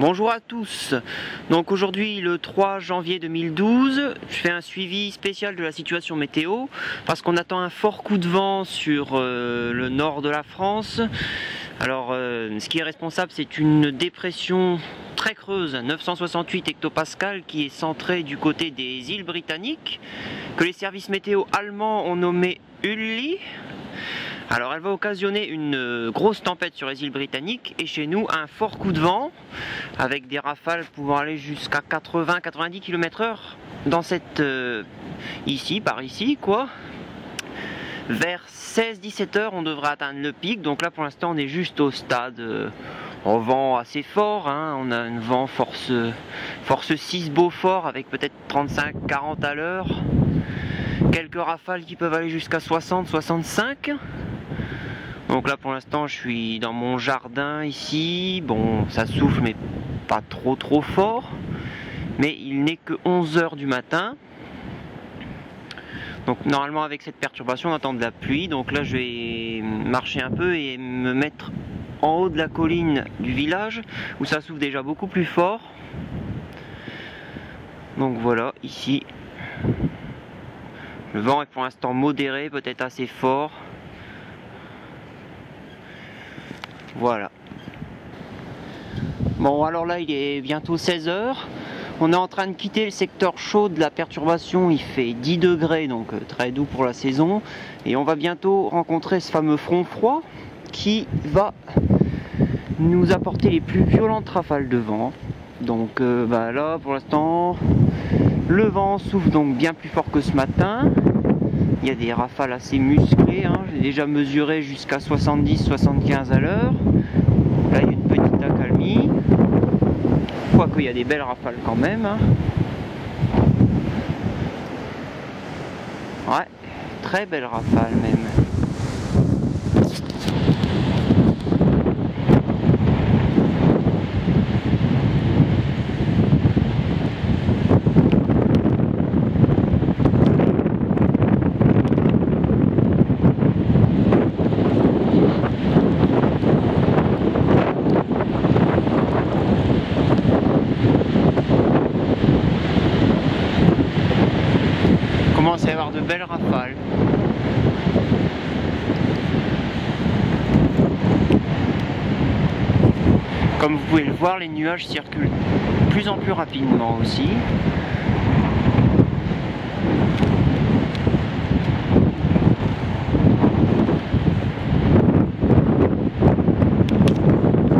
Bonjour à tous. Donc aujourd'hui le 3 janvier 2012, je fais un suivi spécial de la situation météo parce qu'on attend un fort coup de vent sur euh, le nord de la France. Alors euh, ce qui est responsable c'est une dépression très creuse, 968 hectopascales qui est centrée du côté des îles britanniques que les services météo allemands ont nommé Ulli. Alors elle va occasionner une euh, grosse tempête sur les îles britanniques et chez nous un fort coup de vent avec des rafales pouvant aller jusqu'à 80-90 km heure dans cette euh, ici par ici quoi. Vers 16-17 heures on devrait atteindre le pic. Donc là pour l'instant on est juste au stade euh, en vent assez fort hein. on a un vent force force 6 Beaufort avec peut-être 35-40 à l'heure. Quelques rafales qui peuvent aller jusqu'à 60-65 donc là pour l'instant je suis dans mon jardin ici. Bon ça souffle mais pas trop trop fort. Mais il n'est que 11h du matin. Donc normalement avec cette perturbation on attend de la pluie. Donc là je vais marcher un peu et me mettre en haut de la colline du village où ça souffle déjà beaucoup plus fort. Donc voilà, ici. Le vent est pour l'instant modéré, peut-être assez fort. Voilà. Bon, alors là, il est bientôt 16h. On est en train de quitter le secteur chaud de la perturbation. Il fait 10 degrés, donc euh, très doux pour la saison. Et on va bientôt rencontrer ce fameux front froid qui va nous apporter les plus violentes rafales de vent. Donc euh, bah là, pour l'instant, le vent souffle donc bien plus fort que ce matin. Il y a des rafales assez musclées, hein. j'ai déjà mesuré jusqu'à 70-75 à l'heure. Là il y a une petite accalmie. Quoique il y a des belles rafales quand même. Hein. Ouais, très belles rafales même. commence à y avoir de belles rafales. Comme vous pouvez le voir, les nuages circulent de plus en plus rapidement aussi.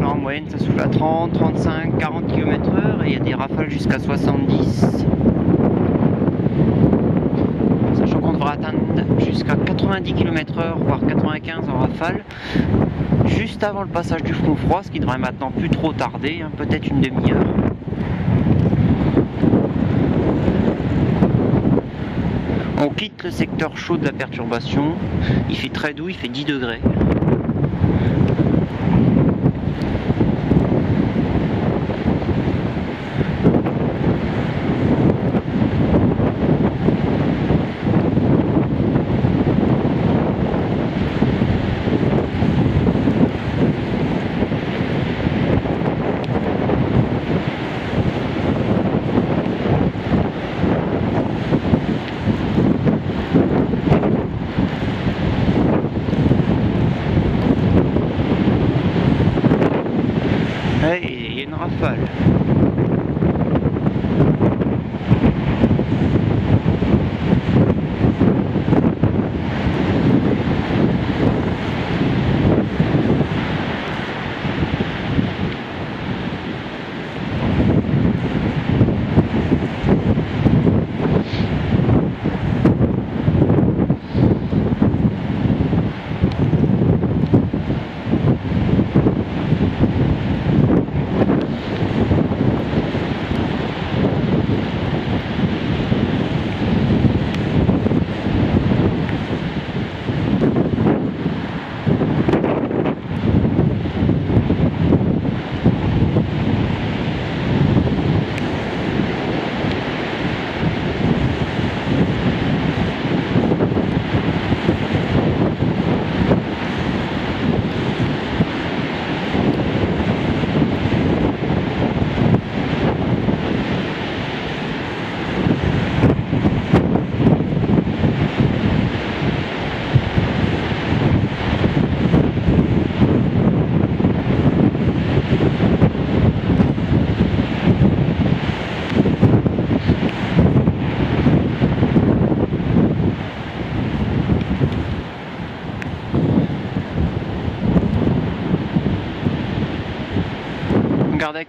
Là, en moyenne, ça souffle à 30, 35, 40 km h et il y a des rafales jusqu'à 70. atteindre jusqu'à 90 km h voire 95 en rafale juste avant le passage du front froid ce qui devrait maintenant plus trop tarder hein, peut-être une demi-heure. On quitte le secteur chaud de la perturbation. Il fait très doux il fait 10 degrés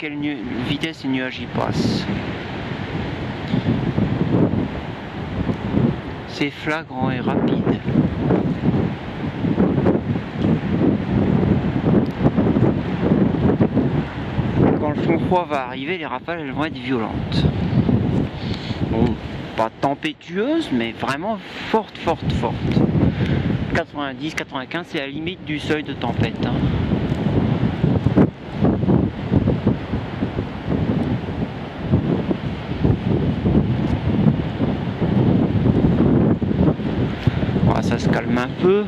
quelle vitesse les nuages y passent. C'est flagrant et rapide. Quand le fond froid va arriver, les rafales elles vont être violentes. Bon, pas tempétueuse, mais vraiment forte, forte, forte. 90, 95, c'est la limite du seuil de tempête. Hein. ça se un peu.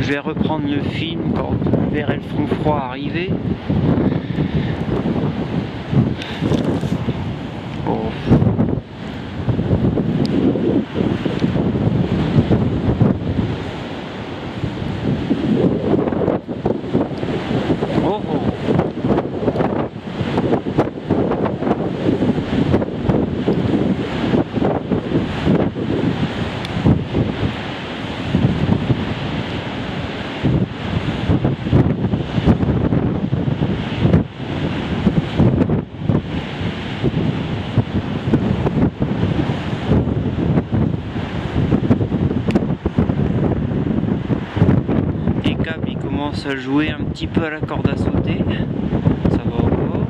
Je vais reprendre le film quand je verrai le front froid arriver. À jouer un petit peu à la corde à sauter. Ça va encore.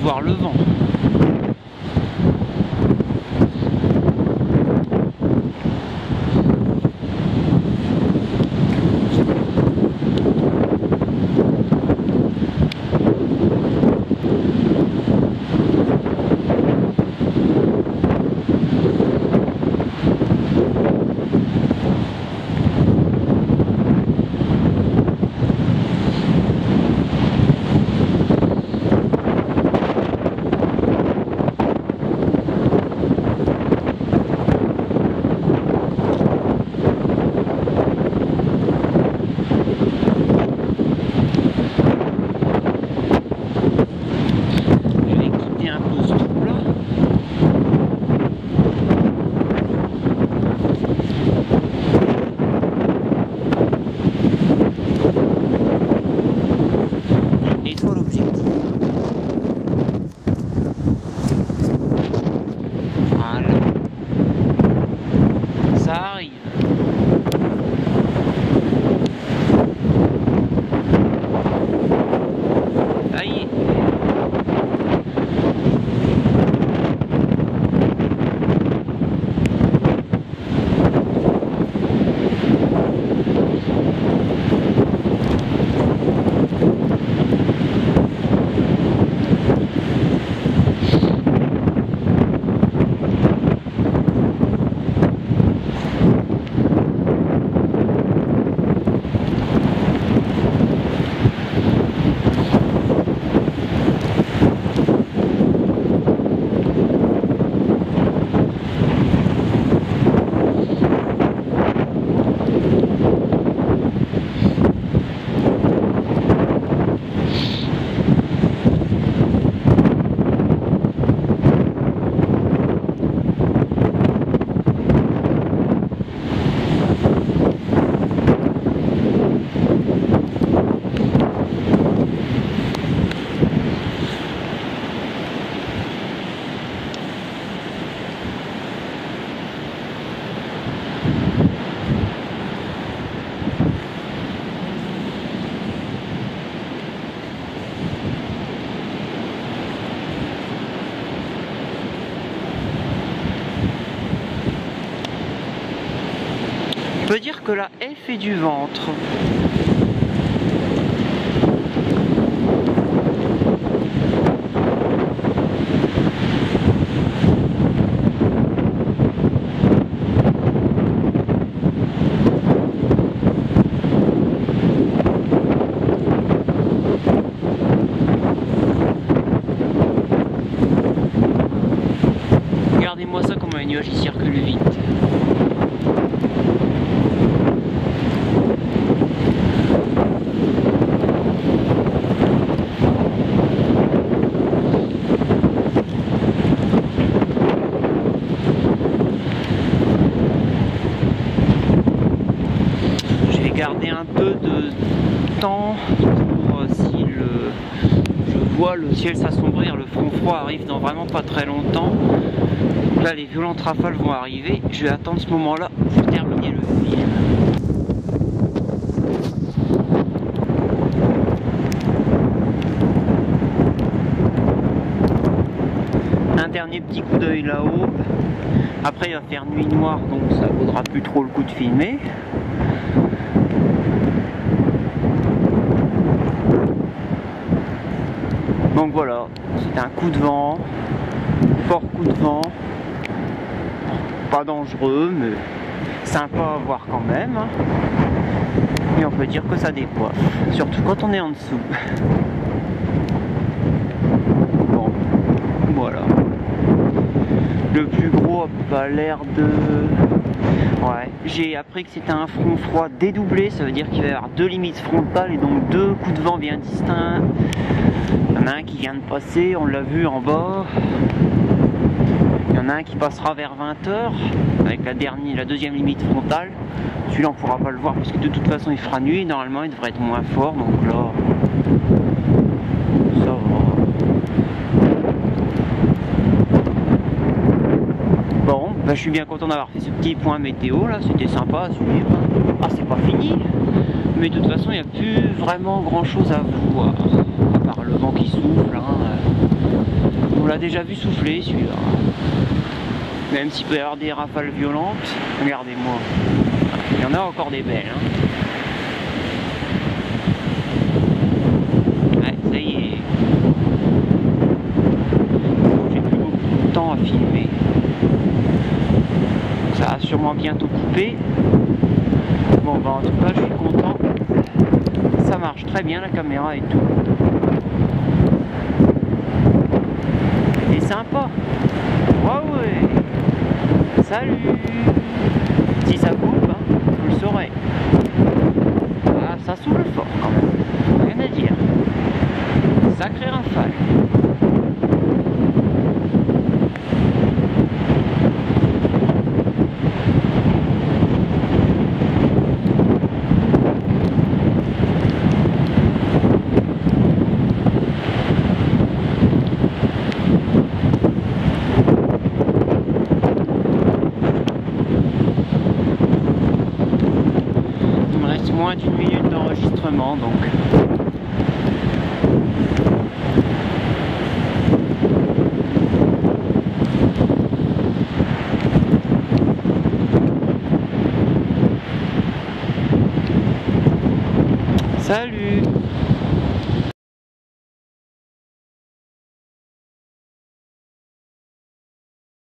Voir le vent. Que la haie fait du ventre. Regardez-moi ça comme un nuage il circule vite. Je vais garder un peu de pour euh, si je vois le ciel s'assombrir, le front froid arrive dans vraiment pas très longtemps. Là, les violentes rafales vont arriver. Je vais attendre ce moment-là pour terminer le film. Un dernier petit coup d'œil là-haut. Après, il va faire nuit noire, donc ça vaudra plus trop le coup de filmer. Donc voilà, c'était un coup de vent, fort coup de vent, pas dangereux, mais sympa à voir quand même. hein. Et on peut dire que ça décoiffe, surtout quand on est en dessous. Bon, voilà. Le plus gros a pas l'air de... Ouais, j'ai appris que c'était un front froid dédoublé, ça veut dire qu'il va y avoir deux limites frontales et donc deux coups de vent bien distincts. Il y en a un qui vient de passer, on l'a vu en bas. Il y en a un qui passera vers 20h avec la, dernière, la deuxième limite frontale. Celui-là on pourra pas le voir parce que de toute façon il fera nuit et normalement il devrait être moins fort donc là ça va. Bah, je suis bien content d'avoir fait ce petit point météo là, c'était sympa à suivre. Ah c'est pas fini, mais de toute façon il n'y a plus vraiment grand chose à voir, à part le vent qui souffle. hein. On l'a déjà vu souffler celui-là. Même s'il peut y avoir des rafales violentes, regardez-moi. Il y en a encore des belles. hein. Ouais, ça y est. J'ai plus beaucoup de temps à filmer. Ça va bientôt couper. Bon, bah en tout cas, je suis content. Ça marche très bien la caméra et tout. Et sympa. Ouais. Salut. Si ça coupe, hein, vous le saurez. Ah, ça souffle fort quand même. Rien à dire. Sacré rafale. Il me reste moins d'une minute d'enregistrement donc.